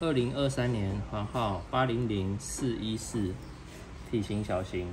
二零二三年款号八零零四一四体型小型。